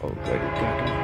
Oh, already wait.